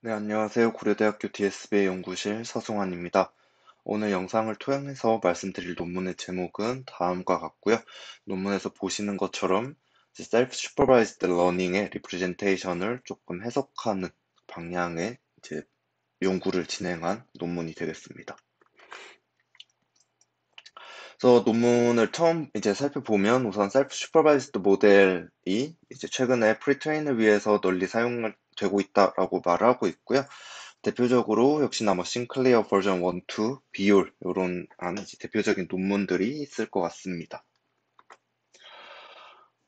네, 안녕하세요. 고려대학교 DSB 연구실 서승환입니다. 오늘 영상을 토양해서 말씀드릴 논문의 제목은 다음과 같고요. 논문에서 보시는 것처럼 self-supervised learning의 representation을 조금 해석하는 방향의 이제 연구를 진행한 논문이 되겠습니다. 그래서 논문을 처음 이제 살펴보면 우선 self-supervised 모델이 이제 최근에 pre-train을 위해서 널리 사용 되고 있다라고 말을 하고 있고요. 대표적으로 역시나 뭐 SimCLR 버전 1, 2, BYOL 이런 대표적인 논문들이 있을 것 같습니다.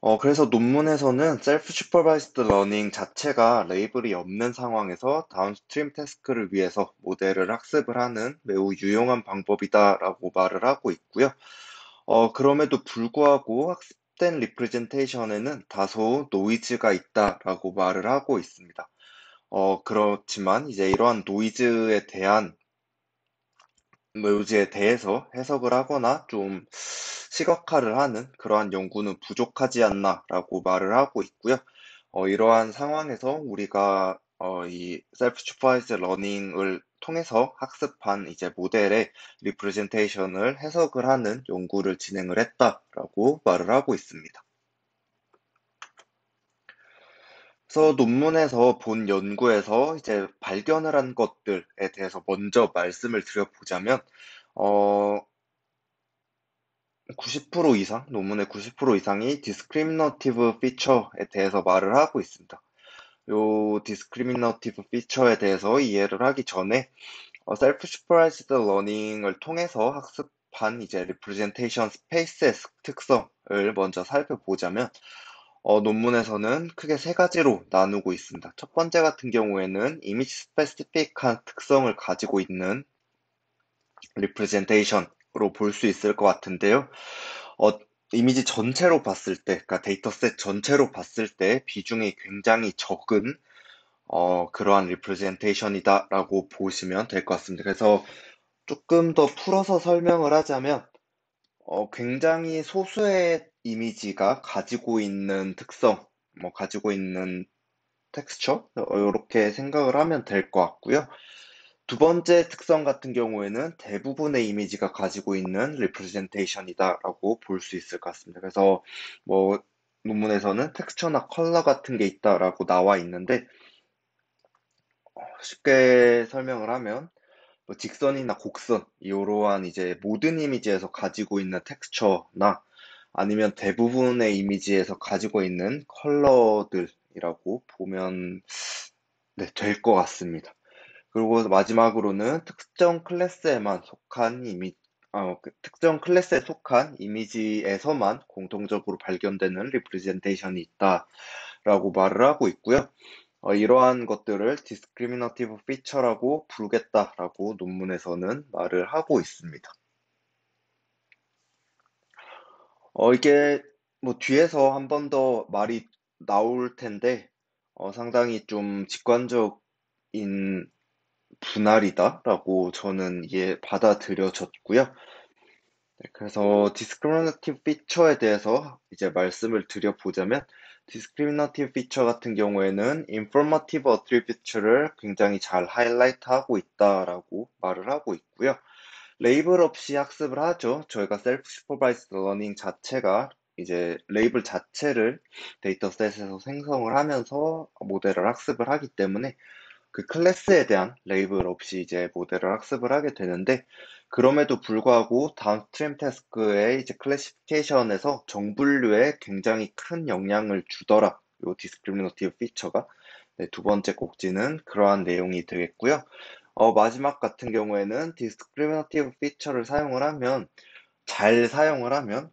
어, 그래서 논문에서는 self-supervised learning 자체가 레이블이 없는 상황에서 downstream task를 위해서 모델을 학습을 하는 매우 유용한 방법이다라고 말을 하고 있고요. 어, 그럼에도 불구하고 학습 된 representation에는 다소 노이즈가 있다라고 말을 하고 있습니다. 어, 그렇지만 이제 이러한 노이즈에 대한 노이즈에 대해서 해석을 하거나 좀 시각화를 하는 그러한 연구는 부족하지 않나라고 말을 하고 있고요. 어, 이러한 상황에서 우리가 어, 이 self-supervised learning을 통해서 학습한 이제 모델의 representation을 해석을 하는 연구를 진행을 했다라고 말을 하고 있습니다. 그래서 논문에서 본 연구에서 이제 발견을 한 것들에 대해서 먼저 말씀을 드려보자면, 어, 90% 이상, 논문의 90% 이상이 discriminative feature에 대해서 말을 하고 있습니다. 요 discriminative feature에 대해서 이해를 하기 전에 어, self-supervised learning을 통해서 학습한 이제 representation space의 특성을 먼저 살펴보자면 어, 논문에서는 크게 세 가지로 나누고 있습니다. 첫 번째 같은 경우에는 이미지 specific한 특성을 가지고 있는 representation으로 볼 수 있을 것 같은데요. 어, 이미지 전체로 봤을 때, 그러니까 dataset 전체로 봤을 때 비중이 굉장히 적은 어, 그러한 representation이다라고 보시면 될 것 같습니다. 그래서 조금 더 풀어서 설명을 하자면 어, 굉장히 소수의 이미지가 가지고 있는 특성, 뭐 가지고 있는 텍스처 이렇게 생각을 하면 될 것 같고요. 두 번째 특성 같은 경우에는 대부분의 이미지가 가지고 있는 representation이다라고 볼 수 있을 것 같습니다. 그래서 뭐 논문에서는 텍스처나 컬러 같은 게 있다라고 나와 있는데 어, 쉽게 설명을 하면 뭐 직선이나 곡선 이러한 이제 모든 이미지에서 가지고 있는 텍스처나 아니면 대부분의 이미지에서 가지고 있는 컬러들이라고 보면 네, 될 것 같습니다. 그리고 마지막으로는 특정 클래스에만 속한 이미 어, 그 특정 클래스에 속한 이미지에서만 공통적으로 발견되는 representation이 있다라고 말을 하고 있고요. 어, 이러한 것들을 discriminative feature라고 부르겠다라고 논문에서는 말을 하고 있습니다. 어, 이게 뭐 뒤에서 한 번 더 말이 나올 텐데, 어, 상당히 좀 직관적인 분할이다라고 저는 이게 받아들여졌고요. 네, 그래서 discriminative feature에 대해서 이제 말씀을 드려보자면, discriminative feature 같은 경우에는 informative attribute를 굉장히 잘 하이라이트하고 있다라고 말을 하고 있고요. 레이블 없이 학습을 하죠. 저희가 self-supervised learning 자체가 이제 레이블 자체를 데이터셋에서 생성을 하면서 모델을 학습을 하기 때문에 그 클래스에 대한 레이블 없이 이제 모델을 학습을 하게 되는데 그럼에도 불구하고 downstream task의 이제 classification에서 정분류에 굉장히 큰 영향을 주더라. 요 discriminative feature가 네, 두 번째 꼭지는 그러한 내용이 되겠고요. 어, 마지막 같은 경우에는 discriminative feature를 사용을 하면 잘 사용을 하면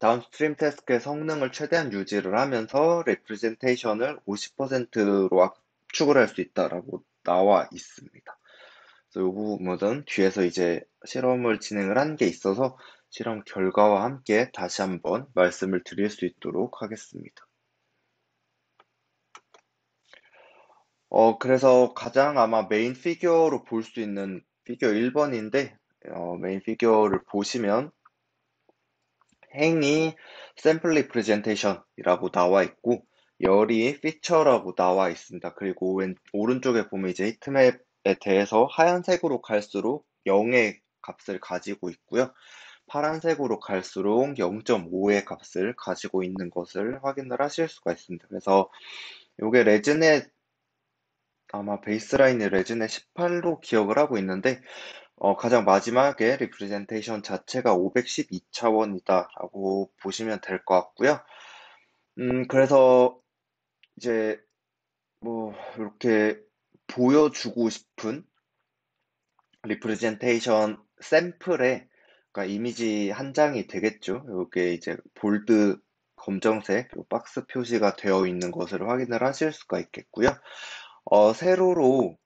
downstream task의 성능을 최대한 유지를 하면서 representation을 50%로 압 축을 할 수 있다라고 나와 있습니다. 그래서 이 부분은 뒤에서 이제 실험을 진행을 한 게 있어서 실험 결과와 함께 다시 한번 말씀을 드릴 수 있도록 하겠습니다. 어, 그래서 가장 아마 메인 figure로 볼 수 있는 figure 1번인데, 어, 메인 figure를 보시면 행이 샘플 representation이라고 나와 있고, 열이 feature라고 나와 있습니다. 그리고 왼, 오른쪽에 보면 이제 heatmap에 대해서 하얀색으로 갈수록 0의 값을 가지고 있고요. 파란색으로 갈수록 0.5의 값을 가지고 있는 것을 확인을 하실 수가 있습니다. 그래서 이게 ResNet 아마 baseline이 ResNet 18로 기억을 하고 있는데 어, 가장 마지막에 representation 자체가 512차원이다라고 보시면 될 것 같고요. 음, 그래서 이제 뭐 이렇게 보여주고 싶은 representation 샘플에 그러니까 이미지 한 장이 되겠죠. 이게 이제 bold 검정색 박스 표시가 되어 있는 것을 확인을 하실 수가 있겠고요. 어, 세로로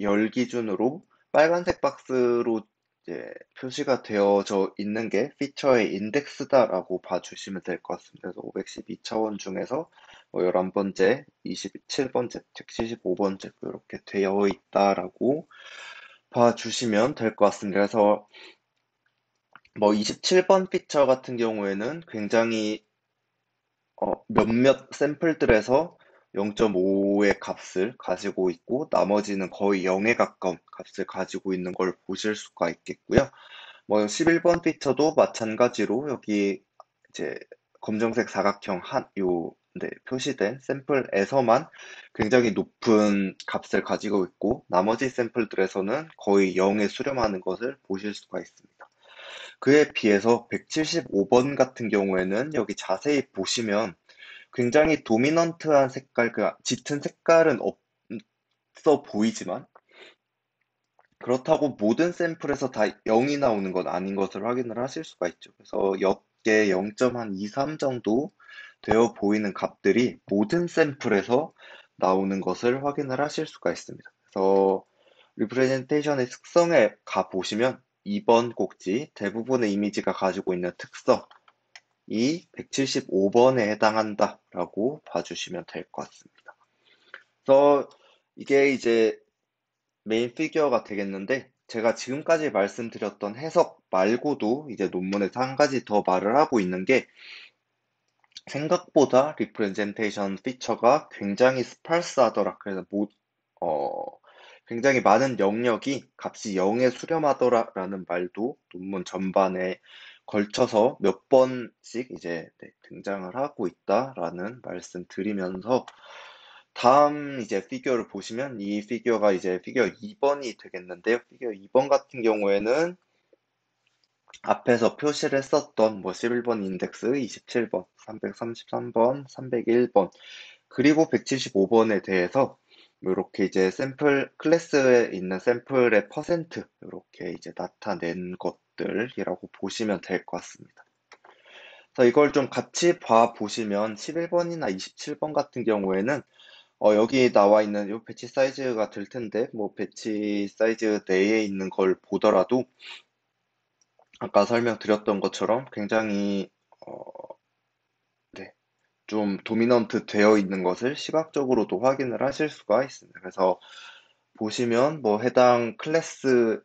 요열 기준으로 빨간색 박스로 이제 표시가 되어져 있는 게 피처의 인덱스다라고 봐주시면 될 것 같습니다. 그래서 512차원 중에서 뭐 11번째, 27번째, 즉 75번째 이렇게 되어 있다라고 봐주시면 될 것 같습니다. 그래서 뭐 27번 피처 같은 경우에는 굉장히 어, 몇몇 샘플들에서 0.5의 값을 가지고 있고 나머지는 거의 0에 가까운 값을 가지고 있는 걸 보실 수가 있겠고요. 뭐 11번 피처도 마찬가지로 여기 이제 검정색 사각형 한, 요, 네, 표시된 샘플에서만 굉장히 높은 값을 가지고 있고 나머지 샘플들에서는 거의 0에 수렴하는 것을 보실 수가 있습니다. 그에 비해서 175번 같은 경우에는 여기 자세히 보시면 굉장히 도미넌트한 색깔, 그 짙은 색깔은 없어 보이지만 그렇다고 모든 샘플에서 다 0이 나오는 건 아닌 것을 확인을 하실 수가 있죠. 그래서 역계 0.23 정도 되어 보이는 값들이 모든 샘플에서 나오는 것을 확인을 하실 수가 있습니다. 그래서 representation의 특성에 가 보시면 2번 꼭지 대부분의 이미지가 가지고 있는 특성이 175번에 해당한다라고 봐주시면 될 것 같습니다. 그래서 이게 이제 메인 figure가 되겠는데 제가 지금까지 말씀드렸던 해석 말고도 이제 논문에서 한 가지 더 말을 하고 있는 게 생각보다 representation feature가 굉장히 sparse하더라. 그래서 뭐, 어, 굉장히 많은 영역이 값이 0에 수렴하더라라는 말도 논문 전반에 걸쳐서 몇 번씩 이제 네, 등장을 하고 있다라는 말씀 드리면서 다음 이제 figure를 보시면 이 피규어가 이제 figure 2번이 되겠는데요. figure 2번 같은 경우에는 앞에서 표시를 했었던 뭐 11번 인덱스, 27번, 333번, 301번, 그리고 175번에 대해서 이렇게 이제 샘플 클래스에 있는 샘플의 퍼센트 이렇게 이제 나타낸 것들이라고 보시면 될 것 같습니다. 그래서 이걸 좀 같이 봐 보시면 11번이나 27번 같은 경우에는 어, 여기 나와 있는 이 batch size가 될 텐데 뭐 batch size 내에 있는 걸 보더라도 아까 설명드렸던 것처럼 굉장히 어, 좀 도미넌트 되어 있는 것을 시각적으로도 확인을 하실 수가 있습니다. 그래서 보시면 뭐 해당 클래스에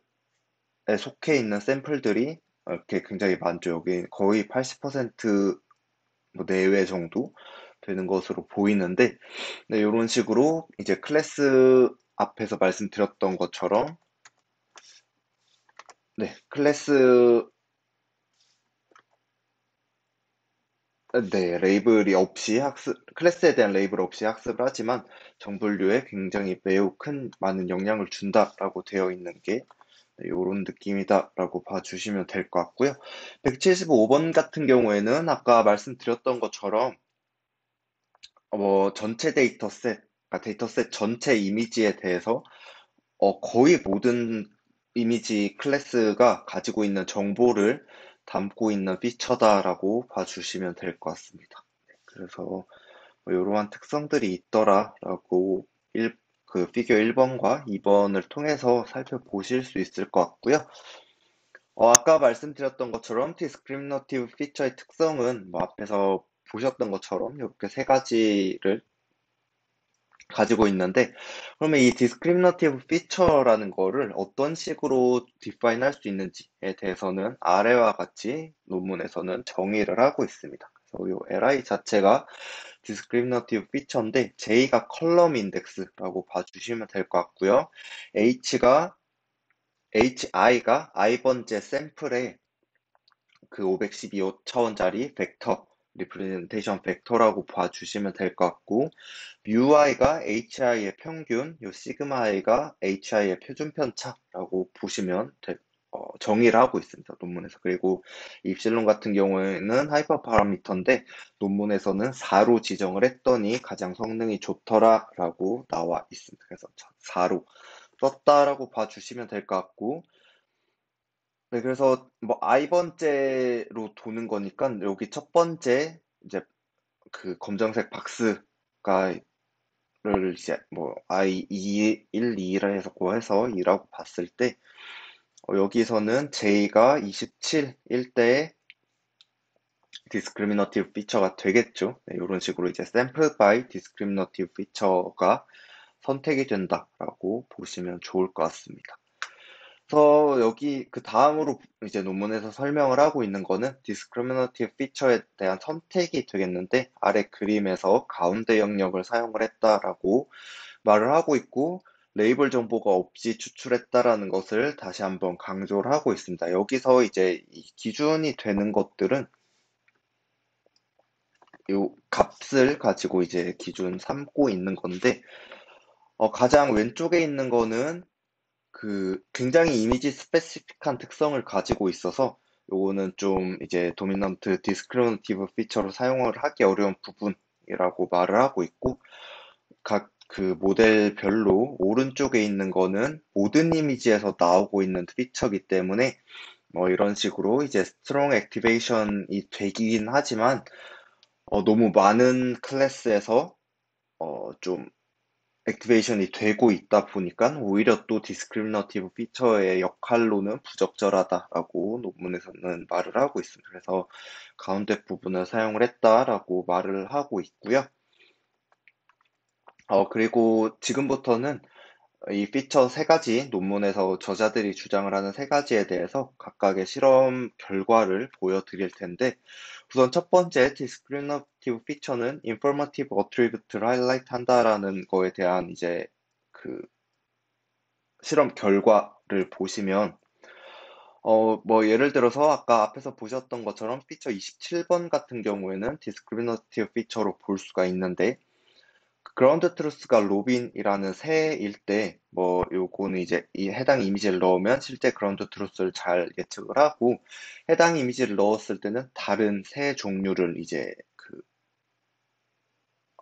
속해 있는 샘플들이 이렇게 굉장히 많죠. 여기 거의 80%뭐 내외 정도 되는 것으로 보이는데 네, 이런 식으로 이제 클래스 앞에서 말씀드렸던 것처럼 네, 클래스 네, 레이블이 없이 학습, 클래스에 대한 레이블 없이 학습을 하지만 정분류에 굉장히 매우 큰 많은 영향을 준다라고 되어 있는 게 이런 네, 느낌이다라고 봐주시면 될 것 같고요. 175번 같은 경우에는 아까 말씀드렸던 것처럼 뭐 전체 dataset, 그러니까 dataset 전체 이미지에 대해서 어, 거의 모든 이미지 클래스가 가지고 있는 정보를 담고 있는 feature다라고 봐주시면 될 것 같습니다. 네, 그래서 뭐 이러한 특성들이 있더라라고 1, 그 figure 1번과 2번을 통해서 살펴보실 수 있을 것 같고요. 어, 아까 말씀드렸던 것처럼 discriminative feature의 특성은 뭐 앞에서 보셨던 것처럼 이렇게 세 가지를 가지고 있는데 그러면 이 discriminative feature라는 거를 어떤 식으로 define 할 수 있는지에 대해서는 아래와 같이 논문에서는 정의를 하고 있습니다. 그래서 이 li 자체가 discriminative feature인데 j가 컬럼 인덱스라고 봐주시면 될 것 같고요. h가 hi가 i번째 샘플의 그 512차원짜리 벡터 representation 벡터라고 봐주시면 될 것 같고 UI가 HI의 평균, 요 시그마 I가 HI의 표준 편차라고 보시면 될, 어, 정의를 하고 있습니다. 논문에서. 그리고 입실론 같은 경우에는 hyper parameter인데 논문에서는 4로 지정을 했더니 가장 성능이 좋더라라고 나와 있습니다. 그래서 4로 썼다라고 봐주시면 될 것 같고 네, 그래서 뭐 i번째로 도는 거니까 여기 첫 번째 이제 그 검정색 박스가 를 이제 뭐 i 2 1, 2라 해서 고해서 2라고 봤을 때 어, 여기서는 j가 27일 때 discriminative feature가 되겠죠. 네, 이런 식으로 이제 sample by discriminative feature가 선택이 된다라고 보시면 좋을 것 같습니다. 그래서 여기 그 다음으로 이제 논문에서 설명을 하고 있는 거는 discriminative feature에 대한 선택이 되겠는데 아래 그림에서 가운데 영역을 사용을 했다라고 말을 하고 있고 레이블 정보가 없이 추출했다라는 것을 다시 한번 강조를 하고 있습니다. 여기서 이제 기준이 되는 것들은 이 값을 가지고 이제 기준 삼고 있는 건데 어, 가장 왼쪽에 있는 거는 그 굉장히 이미지 specific한 특성을 가지고 있어서 요거는 좀 이제 dominant discriminative feature로 사용을 하기 어려운 부분이라고 말을 하고 있고 각 그 모델별로 오른쪽에 있는 거는 모든 이미지에서 나오고 있는 피처이기 때문에 뭐 이런 식으로 이제 strong activation이 되긴 하지만 어 너무 많은 클래스에서 어 좀 activation이 되고 있다 보니까 오히려 또 discriminative feature의 역할로는 부적절하다라고 논문에서는 말을 하고 있습니다. 그래서 가운데 부분을 사용을 했다라고 말을 하고 있고요. 어, 그리고 지금부터는 이 피처 세 가지 논문에서 저자들이 주장을 하는 세 가지에 대해서 각각의 실험 결과를 보여드릴 텐데 우선 첫 번째 discriminative feature는 informative attribute를 하이라이트 한다라는 거에 대한 이제 그 실험 결과를 보시면 어, 뭐, 예를 들어서 아까 앞에서 보셨던 것처럼 피처 27번 같은 경우에는 discriminative feature로 볼 수가 있는데 ground truth가 robin이라는 새일 때, 뭐, 요거는 이제 이 해당 이미지를 넣으면 실제 ground truth를 잘 예측을 하고, 해당 이미지를 넣었을 때는 다른 새 종류를 이제 그,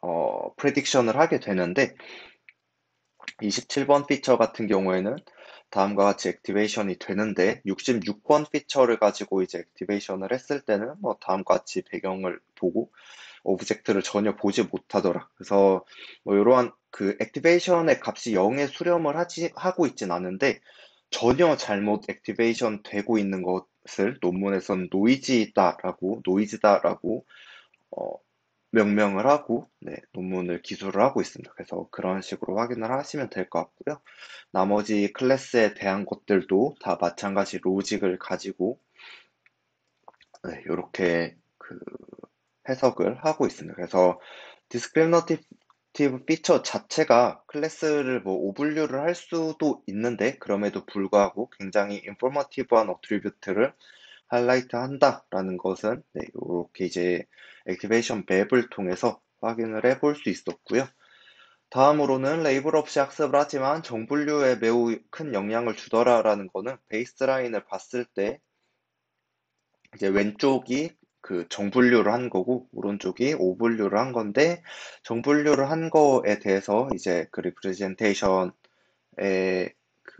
어, prediction을 하게 되는데, 27번 피처 같은 경우에는 다음과 같이 activation이 되는데 66번 feature를 가지고 이제 activation을 했을 때는 뭐 다음과 같이 배경을 보고 object를 전혀 보지 못하더라. 그래서 뭐 이러한 그 activation의 값이 0에 수렴을 하지 하고 있진 않은데 전혀 잘못 activation 되고 있는 것을 논문에서는 노이즈다라고 노이즈다라고 어, 명명을 하고 네, 논문을 기술을 하고 있습니다. 그래서 그런 식으로 확인을 하시면 될 것 같고요. 나머지 클래스에 대한 것들도 다 마찬가지 로직을 가지고 네, 이렇게 그 해석을 하고 있습니다. 그래서 discriminative feature 자체가 클래스를 뭐 오분류를 할 수도 있는데 그럼에도 불구하고 굉장히 informative한 attribute를 하이라이트 한다라는 것은 네, 이렇게 이제 activation map을 통해서 확인을 해 볼 수 있었고요. 다음으로는 레이블 없이 학습을 하지만 정분류에 매우 큰 영향을 주더라라는 거는 baseline을 봤을 때 이제 왼쪽이 그 정분류를 한 거고 오른쪽이 오분류를 한 건데 정분류를 한 거에 대해서 이제 그 representation의 그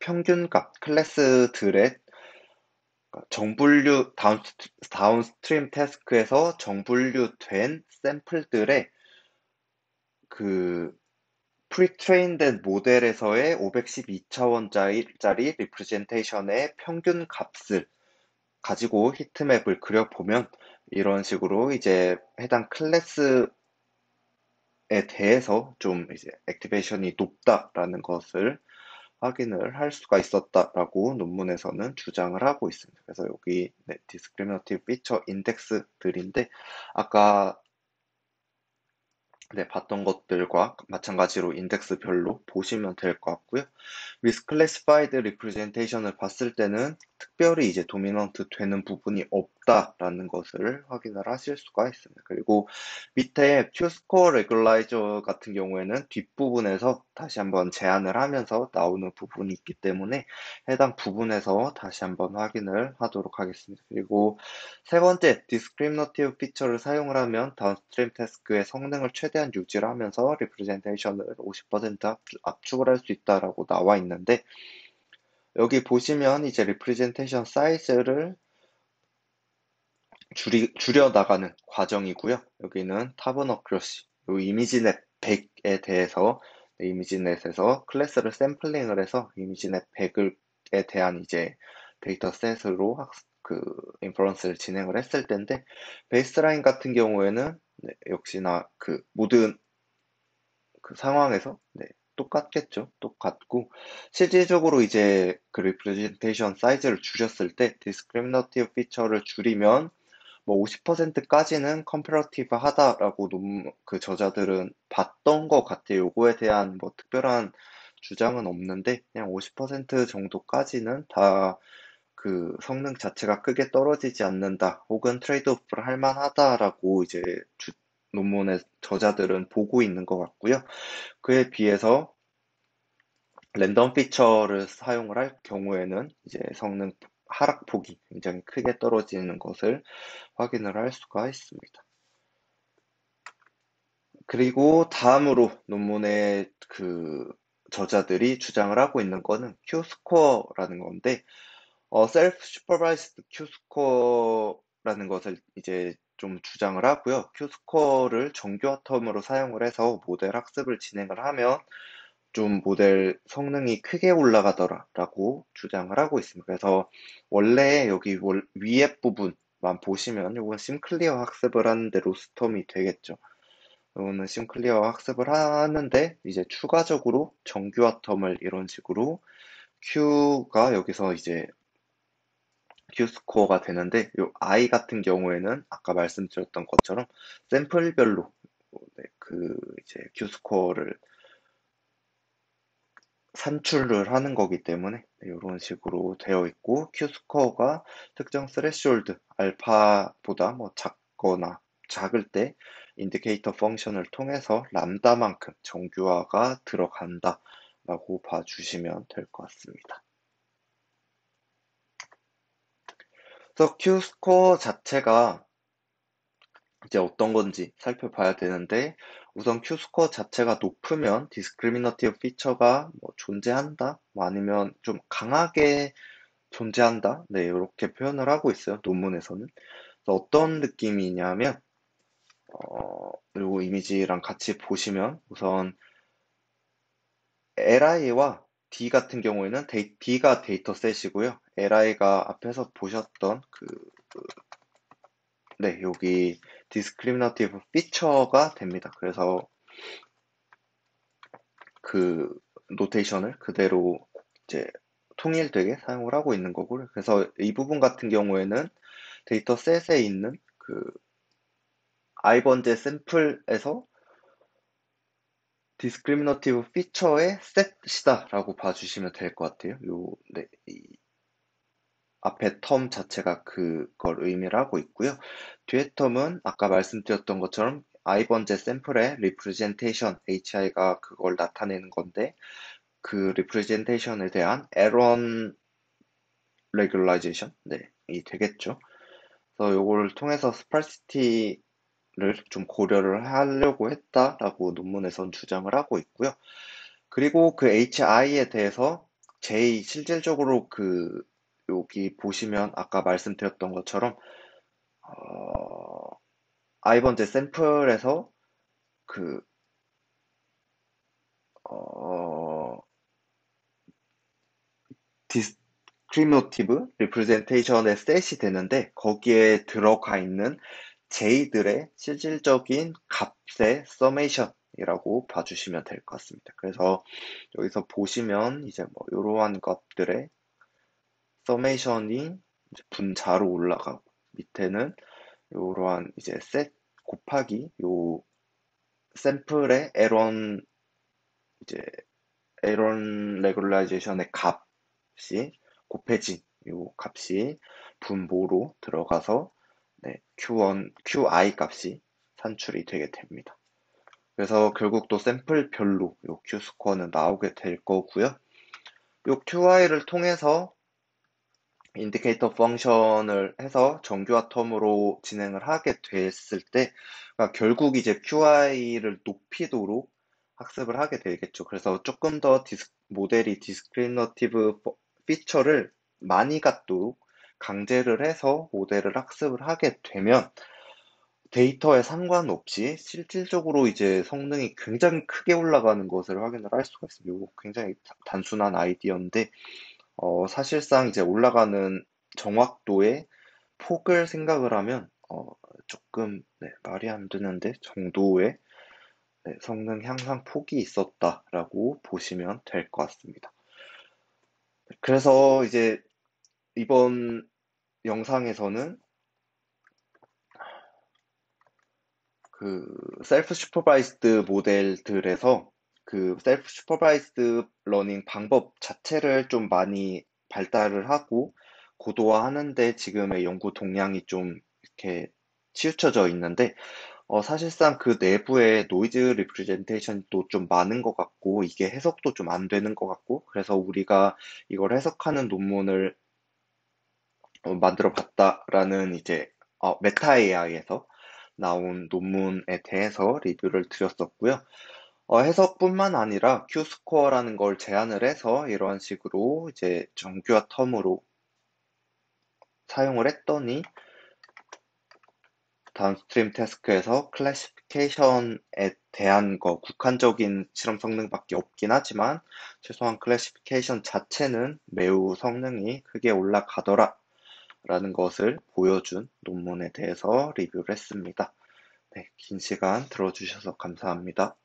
평균값 클래스들의 정분류 down, downstream task에서 정분류된 샘플들의 그 pretrain된 모델에서의 512차원짜리 representation의 평균 값을 가지고 heatmap을 그려보면 이런 식으로 이제 해당 클래스에 대해서 좀 이제 액티베이션이 높다라는 것을 확인을 할 수가 있었다라고 논문에서는 주장을 하고 있습니다. 그래서 여기 네, discriminative feature index들인데 아까 네, 봤던 것들과 마찬가지로 인덱스별로 보시면 될 것 같고요. misclassified representation을 봤을 때는 특별히 이제 도미넌트 되는 부분이 없다라는 것을 확인을 하실 수가 있습니다. 그리고 밑에 Q-score regularizor 같은 경우에는 뒷부분에서 다시 한번 제한을 하면서 나오는 부분이 있기 때문에 해당 부분에서 다시 한번 확인을 하도록 하겠습니다. 그리고 세 번째, discriminative feature를 사용을 하면 downstream task의 성능을 최대한 유지를 하면서 representation을 50% 압축을 할 수 있다라고 나와 있는데 여기 보시면 이제 representation 사이즈를 줄이, 줄여 나가는 과정이고요. 여기는 요 ImageNet 100에 대해서 ImageNet에서 클래스를 샘플링을 해서 ImageNet 100에 대한 이제 data set으로 학, 그 inference를 진행을 했을 텐데 baseline 같은 경우에는 네, 역시나 그 모든 그 상황에서 네, 똑같겠죠. 똑같고 실질적으로 이제 그 representation 사이즈를 줄였을 때 discriminative feature를 줄이면 뭐 50%까지는 comparative 하다라고 논, 그 저자들은 봤던 것 같아요. 요거에 대한 뭐 특별한 주장은 없는데 그냥 50% 정도까지는 다 그 성능 자체가 크게 떨어지지 않는다 혹은 trade-off를 할 만하다라고 이제 주, 논문의 저자들은 보고 있는 것 같고요. 그에 비해서 random feature를 사용을 할 경우에는 이제 성능 하락폭이 굉장히 크게 떨어지는 것을 확인을 할 수가 있습니다. 그리고 다음으로 논문의 그 저자들이 주장을 하고 있는 거는 Q-score라는 건데, 어, supervised Q-score라는 것을 이제 좀 주장을 하고요. Q-스코어를 정교화 텀으로 사용을 해서 모델 학습을 진행을 하면 좀 모델 성능이 크게 올라가더라라고 주장을 하고 있습니다. 그래서 원래 여기 위에 부분만 보시면 이건 심클리어 학습을 하는데 로스텀이 되겠죠. 이거는 심클리어 학습을 하는데 이제 추가적으로 정규화 텀을 이런 식으로 Q가 여기서 이제 Q 스코어가 되는데 이 I 같은 경우에는 아까 말씀드렸던 것처럼 샘플별로 네, 그 이제 Q score를 산출을 하는 거기 때문에 이런 식으로 되어 있고 Q score가 특정 threshold 알파보다 뭐 작거나 작을 때 indicator function을 통해서 람다만큼 정규화가 들어간다 라고 봐주시면 될 것 같습니다. 그래서 Q score 자체가 이제 어떤 건지 살펴봐야 되는데 우선 Q score 자체가 높으면 discriminative feature가 뭐 존재한다? 뭐 아니면 좀 강하게 존재한다? 네 이렇게 표현을 하고 있어요 논문에서는. 어떤 느낌이냐면 어, 그리고 이미지랑 같이 보시면 우선 li와 d 같은 경우에는 데이, d가 data set이고요. Li가 앞에서 보셨던 그, 그 네, 여기 discriminative feature가 됩니다. 그래서 그 notation을 그대로 이제 통일되게 사용을 하고 있는 거고요. 그래서 이 부분 같은 경우에는 data set에 있는 그 i번째 샘플에서 discriminative feature의 셋이다라고 봐주시면 될 것 같아요. 요, 네, 이 앞에 텀 자체가 그걸 의미를 하고 있고요. 뒤에 텀은 아까 말씀드렸던 것처럼 i번제 샘플의 representation, hi가 그걸 나타내는 건데 그 representation에 대한 error regularization, 네, 이 되겠죠. 그래서 이걸 통해서 sparsity 좀 고려를 하려고 했다라고 논문에선 주장을 하고 있고요. 그리고 그 HI에 대해서 J 실질적으로 그 여기 보시면 아까 말씀드렸던 것처럼 어, i번째 샘플에서 그 어, discriminative representation의 set이 되는데 거기에 들어가 있는 J들의 실질적인 값의 summation 성능이라고 봐주시면 될 것 같습니다. 그래서 여기서 보시면 이제 뭐 이러한 것들의 summation이 분자로 올라가고 밑에는 이러한 이제 셋 곱하기 요 샘플의 L1 이제 L1 regularization의 값이 곱해진 요 값이 분모로 들어가서 네, Q1, QI 값이 산출이 되게 됩니다. 그래서 결국 또 샘플별로 요 Q 스코어는 나오게 될 거고요. 요 QI를 통해서 indicator function을 해서 정규화 term으로 진행을 하게 됐을 때 그러니까 결국 이제 QI를 높이도록 학습을 하게 되겠죠. 그래서 조금 더 dis, 모델이 discriminative 피처를 많이 갖도록 강제를 해서 모델을 학습을 하게 되면 데이터에 상관없이 실질적으로 이제 성능이 굉장히 크게 올라가는 것을 확인을 할 수가 있습니다. 굉장히 단순한 아이디어인데 어, 사실상 이제 올라가는 정확도의 폭을 생각을 하면 어, 조금 네, 말이 안 되는데 정도의 네, 성능 향상 폭이 있었다라고 보시면 될 것 같습니다. 그래서 이제 이번 영상에서는 그 self supervised 모델들에서 그 self supervised learning 방법 자체를 좀 많이 발달을 하고 고도화하는데 지금의 연구 동향이 좀 이렇게 치우쳐져 있는데 어, 사실상 그 내부에 노이즈 representation도 좀 많은 것 같고 이게 해석도 좀 안 되는 것 같고 그래서 우리가 이걸 해석하는 논문을 어, 만들어 봤다라는 이제 어, 메타 AI에서 나온 논문에 대해서 리뷰를 드렸었고요. 어, 해석뿐만 아니라 Q스코어라는 걸 제안을 해서 이런 식으로 이제 정규화 term으로 사용을 했더니 downstream task에서 classification에 대한 거 국한적인 실험 성능밖에 없긴 하지만 최소한 클래시피케이션 자체는 매우 성능이 크게 올라가더라 라는 것을 보여준 논문에 대해서 리뷰를 했습니다. 네, 긴 시간 들어주셔서 감사합니다.